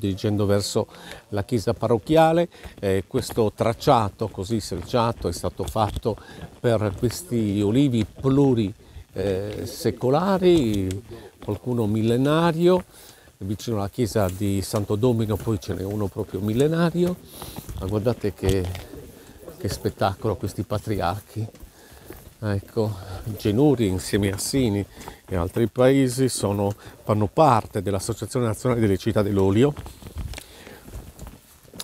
dirigendo verso la chiesa parrocchiale. Eh, questo tracciato così selciato è stato fatto per questi olivi plurisecolari, eh, qualcuno millenario, vicino alla chiesa di Santo Domino poi ce n'è uno proprio millenario, ma guardate che, che spettacolo questi patriarchi. Ecco, Genuri insieme a Sini e altri paesi sono, fanno parte dell'Associazione Nazionale delle Città dell'Olio.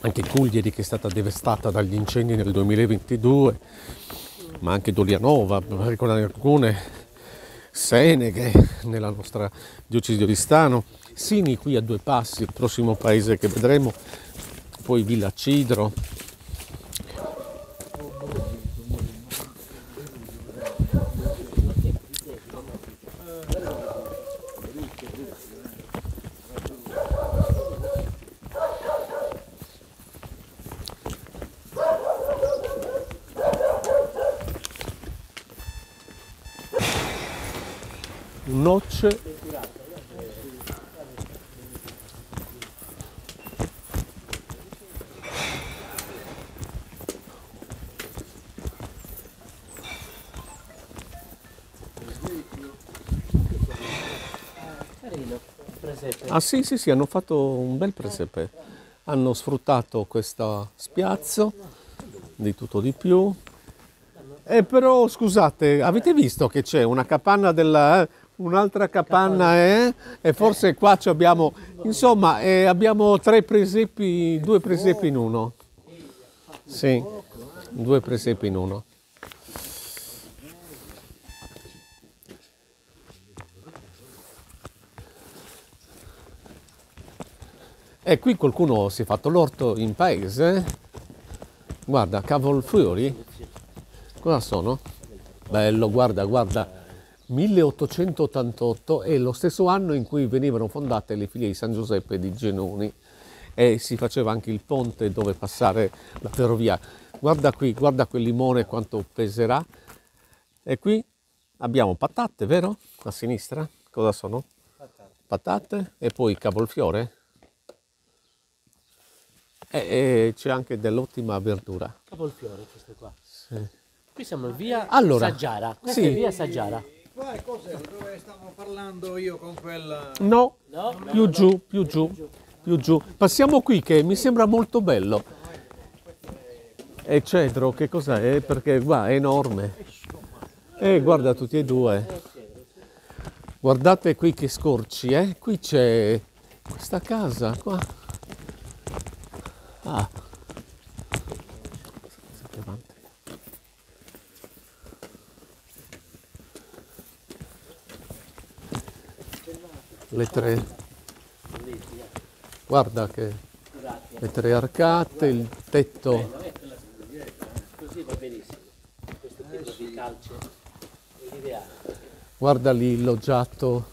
Anche Cuglieri che è stata devastata dagli incendi nel 2022, ma anche Dolianova, per ricordare alcune, Seneghe nella nostra diocesi di Oristano, Sini qui a due passi, il prossimo paese che vedremo, poi Villa Cidro, presepe. Ah sì, sì, sì, hanno fatto un bel presepe. Hanno sfruttato questo spiazzo di tutto di più. E però scusate, avete visto che c'è una capanna della... un'altra capanna eh? e forse qua ci abbiamo... Insomma, eh, abbiamo tre presepi, due presepi in uno. Sì, due presepi in uno. E qui qualcuno si è fatto l'orto in paese. Guarda, cavolfiori. Cosa sono? Bello, guarda, guarda. 1888 è lo stesso anno in cui venivano fondate le figlie di San Giuseppe di Genoni e si faceva anche il ponte dove passare la ferrovia. Guarda qui, guarda quel limone quanto peserà. E qui abbiamo patate, vero? A sinistra? Cosa sono? Patate e poi cavolfiore. E, e c'è anche dell'ottima verdura. Cavolfiore questo qua. Sì. Qui siamo in via Allora, Saggiara. Questa sì. è via Saggiara. Qua è cos'era? Dove stavo parlando io con quella... No, No? più giù, più giù, più giù. Passiamo qui che mi sembra molto bello. E cedro, che cos'è? Perché qua è enorme. E guarda tutti e due. Guardate qui che scorci, eh? Qui c'è questa casa, qua. Ah. Le tre. Guarda che le tre arcate, il tetto. Così va benissimo. Questo tipo di calce è l'ideale. Guarda lì il loggiato.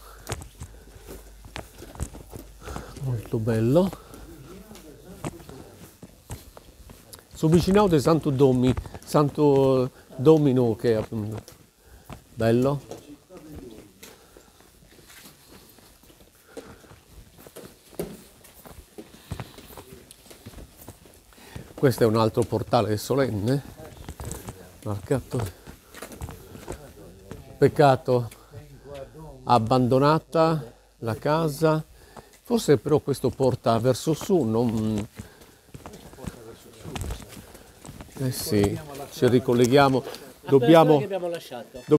Molto bello. Sono vicino di Santo Domi, Santo Domino che è bello. Questo è un altro portale solenne, marcato. Peccato, abbandonata la casa, forse però questo porta verso su, non... Eh sì, ci ricolleghiamo, dobbiamo.